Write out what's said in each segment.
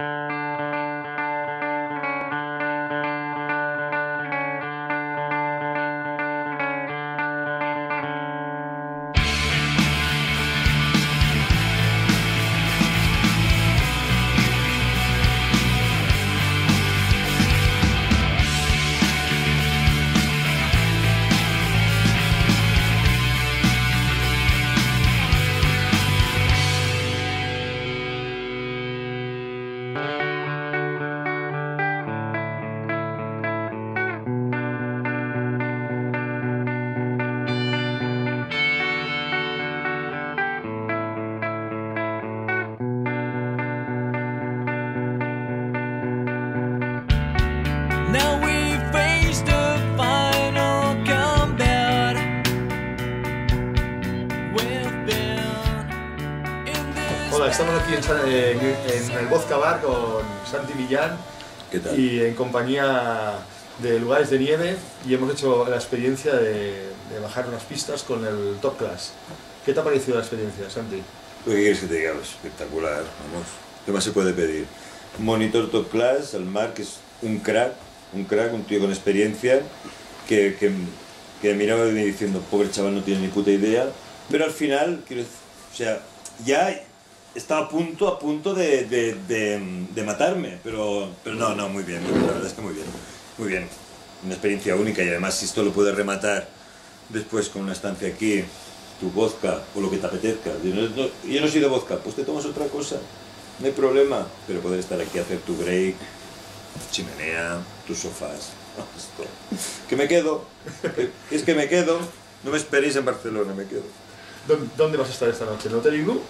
Música estamos aquí en, en- en el Vodka Bar con Santi Millán ¿Qué tal? y en compañía de lugares de nieve y hemos hecho la experiencia de, de bajar unas pistas con el Top Class. ¿Qué te ha parecido la experiencia, Santi? ¿Qué quieres que te diga? Espectacular, vamos. ¿Qué más se puede pedir? Un monitor top class, al mar, que es un crack, un crack, un tío con experiencia, que, que, que miraba y diciendo, pobre chaval, no tiene ni puta idea. Pero al final, quiero o sea, ya estaba a punto, a punto de, de, de, de matarme, pero, pero no, no, muy bien, muy bien, la verdad es que muy bien, muy bien. Una experiencia única y además si esto lo puedes rematar después con una estancia aquí, tu vodka o lo que te apetezca. Yo no, yo no soy de vodka, pues te tomas otra cosa, no hay problema, pero poder estar aquí hacer tu break, chimenea, tus sofás. Esto. Que me quedo, que- es que me quedo, no me esperéis en Barcelona, me quedo. ¿Dó- ¿Dónde vas a estar esta noche? ¿En Hotel Igloo?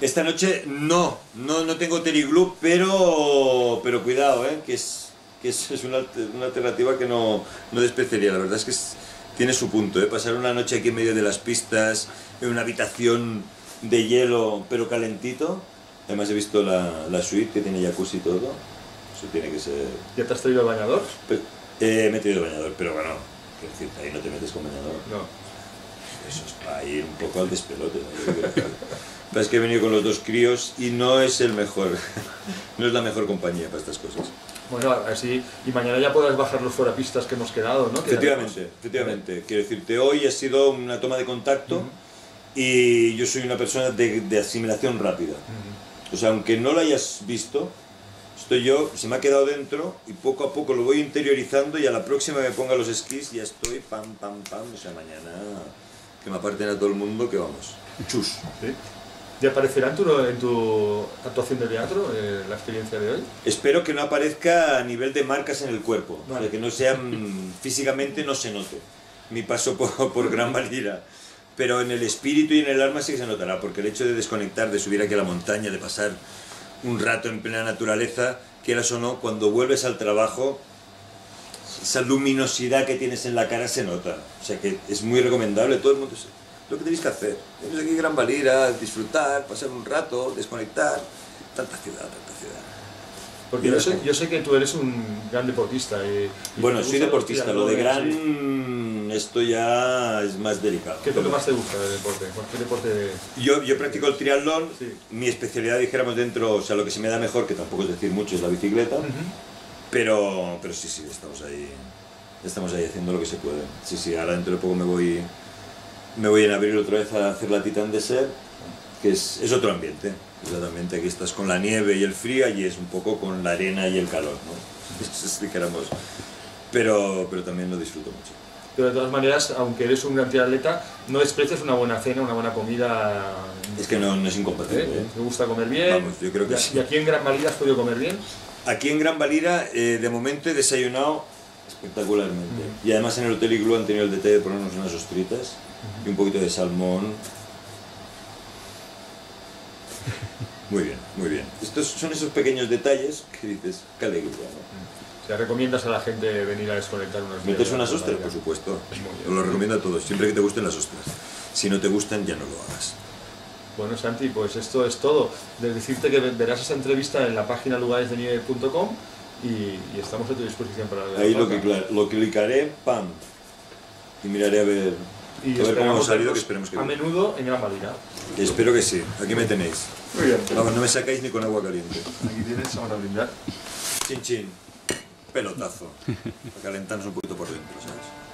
Esta noche no, no, no tengo Teriglu, pero, pero cuidado, ¿eh? que, es, que es, es una, una alternativa que no, no despreciaría. La verdad es que es- tiene su punto, ¿eh? pasar una noche aquí en medio de las pistas, en una habitación de hielo, pero calentito. Además he visto la, la suite que tiene jacuzzi y todo. Eso tiene que ser... ¿Ya te has traído el bañador? Pe- eh, me he traído bañador, pero bueno, ahí no te metes con bañador. No. Eso es para ir un poco al despelote. ¿no? Es que he venido con los dos críos y no es el mejor, no es la mejor compañía para estas cosas. Bueno, así, y mañana ya podrás bajar los fuerapistas que hemos quedado, ¿no? Efectivamente, efectivamente. Quiero decirte, hoy ha sido una toma de contacto y yo soy una persona de, de asimilación rápida. O sea, aunque no lo hayas visto, estoy yo, se me ha quedado dentro y poco a poco lo voy interiorizando y a la próxima que ponga los esquís ya estoy pam, pam, pam. O sea, mañana que me aparten a todo el mundo que vamos. Chus. ¿Sí? ¿Ya aparecerá en tu, en tu actuación de teatro eh, la experiencia de hoy? Espero que no aparezca a nivel de marcas en el cuerpo, o Vale. sea, que no sean físicamente no se note mi paso por, por Gran Valira, pero en el espíritu y en el alma sí que se notará, porque el hecho de desconectar, de subir aquí a la montaña, de pasar un rato en plena naturaleza, quieras o no, cuando vuelves al trabajo, esa luminosidad que tienes en la cara se nota, o sea que es muy recomendable, todo el mundo es lo que tenéis que hacer, venís aquí a Gran Valira, disfrutar, pasar un rato, desconectar, tanta ciudad, tanta ciudad. Porque yo sé, yo sé que tú eres un gran deportista. Y Bueno, soy deportista, lo de triatlones, sí. gran, esto ya es más delicado. ¿Qué es lo que más te gusta del deporte? ¿Qué deporte Yo, yo practico el triatlón, Sí. mi especialidad, dijéramos, dentro, o sea, lo que se me da mejor, que tampoco es decir mucho, es la bicicleta, pero, pero sí, sí, estamos ahí, estamos ahí haciendo lo que se puede. Sí, sí, ahora dentro de poco me voy, me voy en abril otra vez a hacer la Titan Desert, que es, es otro ambiente, exactamente, aquí estás con la nieve y el frío, allí es un poco con la arena y el calor, ¿no? Si dijéramos, pero, pero también lo disfruto mucho. Pero de todas maneras, aunque eres un gran triatleta, no desprecias una buena cena, una buena comida. Es que no, no es incompatible. ¿eh? ¿eh? ¿Te gusta comer bien? Vamos, yo creo que ¿Y- sí. ¿Y aquí en Gran Valida has podido comer bien? Aquí en Gran Valira, eh, de momento he desayunado espectacularmente. Y además en el Hotel Igloo han tenido el detalle de ponernos unas ostritas y un poquito de salmón. Muy bien, muy bien. Estos son esos pequeños detalles que dices, qué alegría. ¿no? O sea, recomiendas a la gente venir a desconectar unos días. ¿Metes unas ostras? Por supuesto. Os lo recomiendo a todos, siempre que te gusten las ostras. Si no te gustan, ya no lo hagas. Bueno, Santi, pues esto es todo. De decirte que verás esa entrevista en la página lugaresdenieve.com y, y estamos a tu disposición para Ahí lo, que, lo clicaré, pam, y miraré a ver y A ver cómo hemos salido, vernos que esperemos que a bien. menudo en Gran Valira. Espero que sí. Aquí me tenéis. Muy bien. Vamos, no me sacáis ni con agua caliente. Aquí tienes, vamos a brindar. Chin chin. Pelotazo. Calentarnos un poquito por dentro, ¿sabes?